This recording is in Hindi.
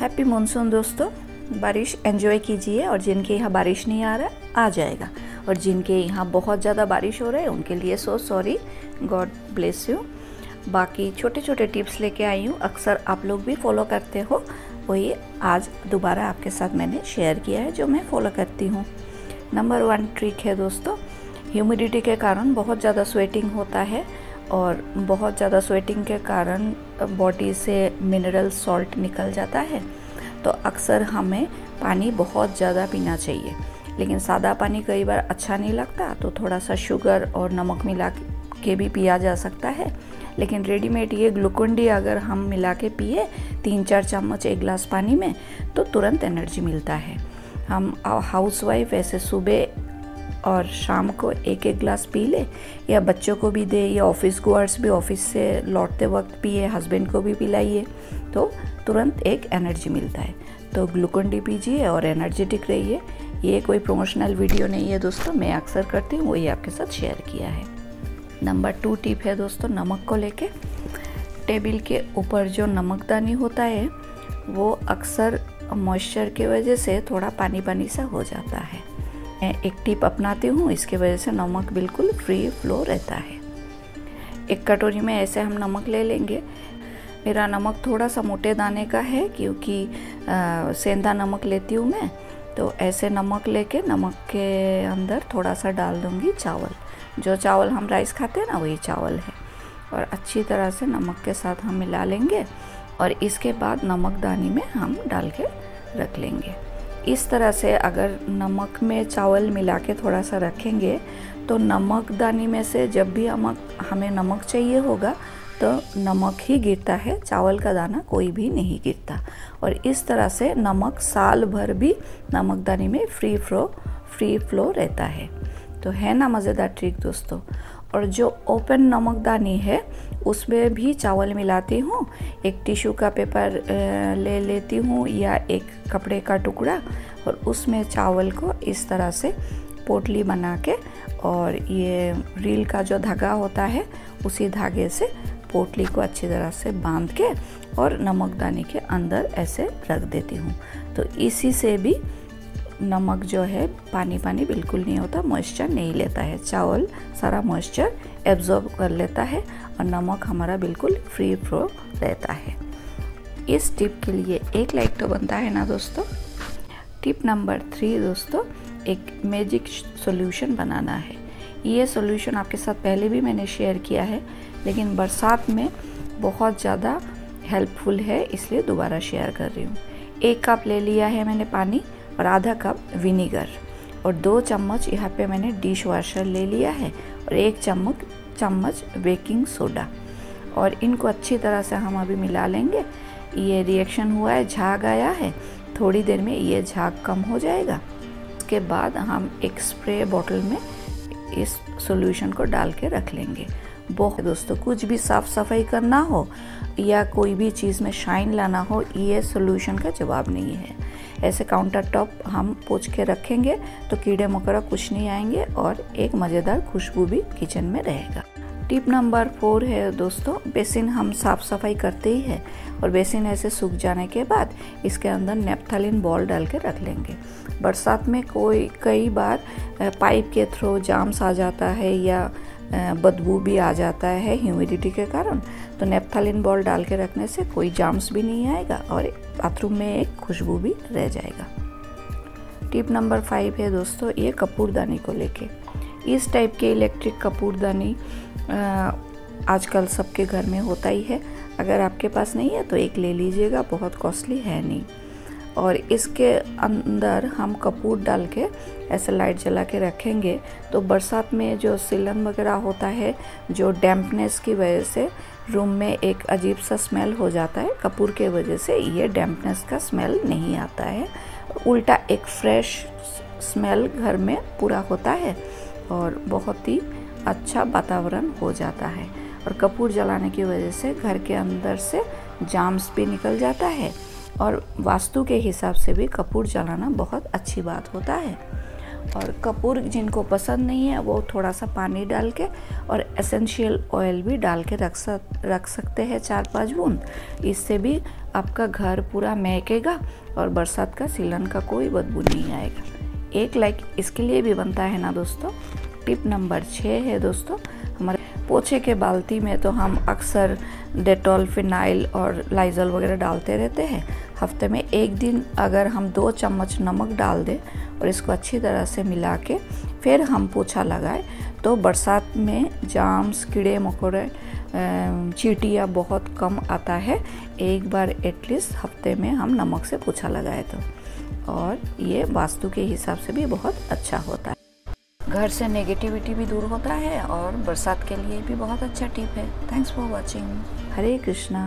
हैप्पी मानसून दोस्तों। बारिश एंजॉय कीजिए और जिनके यहाँ बारिश नहीं आ रहा, आ जाएगा। और जिनके यहाँ बहुत ज़्यादा बारिश हो रहा है, उनके लिए so sorry God bless you बाकी छोटे छोटे टिप्स लेके आई हूँ। अक्सर आप लोग भी फॉलो करते हो। वही आज दोबारा आपके साथ मैंने शेयर किया है, जो मैं फॉलो करती हूँ। नंबर वन ट्रिक है दोस्तों ह्यूमिडिटी के कारण बहुत ज़्यादा स्वेटिंग होता है। और बहुत ज़्यादा स्वेटिंग के कारण बॉडी से मिनरल सॉल्ट निकल जाता है। तो अक्सर हमें पानी बहुत ज़्यादा पीना चाहिए। लेकिन सादा पानी कई बार अच्छा नहीं लगता तो थोड़ा सा शुगर और नमक मिला के भी पिया जा सकता है। लेकिन रेडीमेड ये ग्लूकोन डी अगर हम मिला के पिए तीन चार चम्मच एक गिलास पानी में तो तुरंत एनर्जी मिलता है। हम हाउस वाइफ ऐसे सुबह और शाम को एक एक ग्लास पी ले, या बच्चों को भी दे, या ऑफ़िस गोअर्स भी ऑफ़िस से लौटते वक्त पिए हस्बैंड को भी पिलाइए तो तुरंत एक एनर्जी मिलता है। तो ग्लूकोन डी पीजिए और एनर्जेटिक रहिए। ये कोई प्रमोशनल वीडियो नहीं है दोस्तों, मैं अक्सर करती हूँ, वही आपके साथ शेयर किया है। नंबर टू टिप है दोस्तों, नमक को लेके। टेबल के ऊपर जो नमकदानी होता है, वो अक्सर मॉइस्चर की वजह से थोड़ा पानी पानी सा हो जाता है। एक टिप अपनाती हूँ, इसके वजह से नमक बिल्कुल फ्री फ्लो रहता है। एक कटोरी में ऐसे हम नमक ले लेंगे। मेरा नमक थोड़ा सा मोटे दाने का है, क्योंकि सेंधा नमक लेती हूँ मैं। तो ऐसे नमक लेके, नमक के अंदर थोड़ा सा डाल दूँगी चावल। जो चावल हम राइस खाते हैं ना, वही चावल है। और अच्छी तरह से नमक के साथ हम मिला लेंगे और इसके बाद नमक दानी में हम डाल के रख लेंगे। इस तरह से अगर नमक में चावल मिला के थोड़ा सा रखेंगे तो नमक दानी में से जब भी नमक हमें नमक चाहिए होगा तो नमक ही गिरता है, चावल का दाना कोई भी नहीं गिरता। और इस तरह से नमक साल भर भी नमकदानी में फ्री फ्लो फ्री फ्लो रहता है। तो है ना मज़ेदार ट्रिक दोस्तों? और जो ओपन नमकदानी है, उसमें भी चावल मिलाती हूँ। एक टिश्यू का पेपर ले लेती हूँ या एक कपड़े का टुकड़ा और उसमें चावल को इस तरह से पोटली बना के और ये रील का जो धागा होता है, उसी धागे से पोटली को अच्छी तरह से बाँध के और नमकदानी के अंदर ऐसे रख देती हूँ। तो इसी से भी नमक जो है, पानी पानी बिल्कुल नहीं होता मॉइस्चर नहीं लेता है। चावल सारा मॉइस्चर एब्जॉर्ब कर लेता है और नमक हमारा बिल्कुल फ्री फ्रो रहता है। इस टिप के लिए एक लाइक तो बनता है ना दोस्तों? टिप नंबर थ्री दोस्तों, एक मैजिक सॉल्यूशन बनाना है। ये सॉल्यूशन आपके साथ पहले भी मैंने शेयर किया है, लेकिन बरसात में बहुत ज़्यादा हेल्पफुल है, इसलिए दोबारा शेयर कर रही हूँ। एक कप ले लिया है मैंने पानी और आधा कप विनीगर। और दो चम्मच यहाँ पे मैंने डिश वॉशर ले लिया है और एक चम्मच चम्मच बेकिंग सोडा और इनको अच्छी तरह से हम अभी मिला लेंगे। ये रिएक्शन हुआ है, झाग आया है। थोड़ी देर में ये झाग कम हो जाएगा। उसके बाद हम एक स्प्रे बॉटल में इस सॉल्यूशन को डाल के रख लेंगे। बहुत दोस्तों, कुछ भी साफ़ सफ़ाई करना हो या कोई भी चीज़ में शाइन लाना हो, ये सोल्यूशन का जवाब नहीं है। ऐसे काउंटर टॉप हम पोछ के रखेंगे तो कीड़े मकोड़ा कुछ नहीं आएँगे और एक मज़ेदार खुशबू भी किचन में रहेगा। टिप नंबर फोर है दोस्तों, बेसिन हम साफ़ सफ़ाई करते ही है और बेसिन ऐसे सूख जाने के बाद इसके अंदर नेपथालिन बॉल डाल के रख लेंगे। बरसात में कोई, कई बार पाइप के थ्रू जाम्स आ जाता है या बदबू भी आ जाता है ह्यूमिडिटी के कारण। तो नेपथालिन बॉल डाल के रखने से कोई जाम्स भी नहीं आएगा और बाथरूम में एक खुशबू भी रह जाएगा। टिप नंबर फाइव है दोस्तों, ये कपूरदानी को लेके। इस टाइप के इलेक्ट्रिक कपूरदानी आजकल सबके घर में होता ही है। अगर आपके पास नहीं है तो एक ले लीजिएगा, बहुत कॉस्टली है नहीं। और इसके अंदर हम कपूर डाल के ऐसे लाइट जला के रखेंगे। तो बरसात में जो सिलन वगैरह होता है, जो डैम्पनेस की वजह से रूम में एक अजीब सा स्मेल हो जाता है, कपूर के वजह से ये डैम्पनेस का स्मेल नहीं आता है। उल्टा एक फ्रेश स्मेल घर में पूरा होता है और बहुत ही अच्छा वातावरण हो जाता है। और कपूर जलाने की वजह से घर के अंदर से जाम्स भी निकल जाता है। और वास्तु के हिसाब से भी कपूर जलाना बहुत अच्छी बात होता है। और कपूर जिनको पसंद नहीं है, वो थोड़ा सा पानी डाल के और एसेंशियल ऑयल भी डाल के रख सक रख सकते हैं चार पाँच बूंद। इससे भी आपका घर पूरा महकेगा और बरसात का सीलन का कोई बदबू नहीं आएगा। एक लाइक इसके लिए भी बनता है ना दोस्तों? टिप नंबर छः है दोस्तों। हमारे पोछे के बाल्टी में तो हम अक्सर डेटॉल, फिनाइल और लाइजल वगैरह डालते रहते हैं। हफ़्ते में एक दिन अगर हम दो चम्मच नमक डाल दें और इसको अच्छी तरह से मिला के फिर हम पोछा लगाए तो बरसात में जाम्स, कीड़े मकोड़े चीटियाँ बहुत कम आता है। एक बार एटलीस्ट हफ़्ते में हम नमक से पोछा लगाए तो। और ये वास्तु के हिसाब से भी बहुत अच्छा होता है। घर से नेगेटिविटी भी दूर होता है और बरसात के लिए भी बहुत अच्छा टिप है। Thanks for watching Hare Krishna.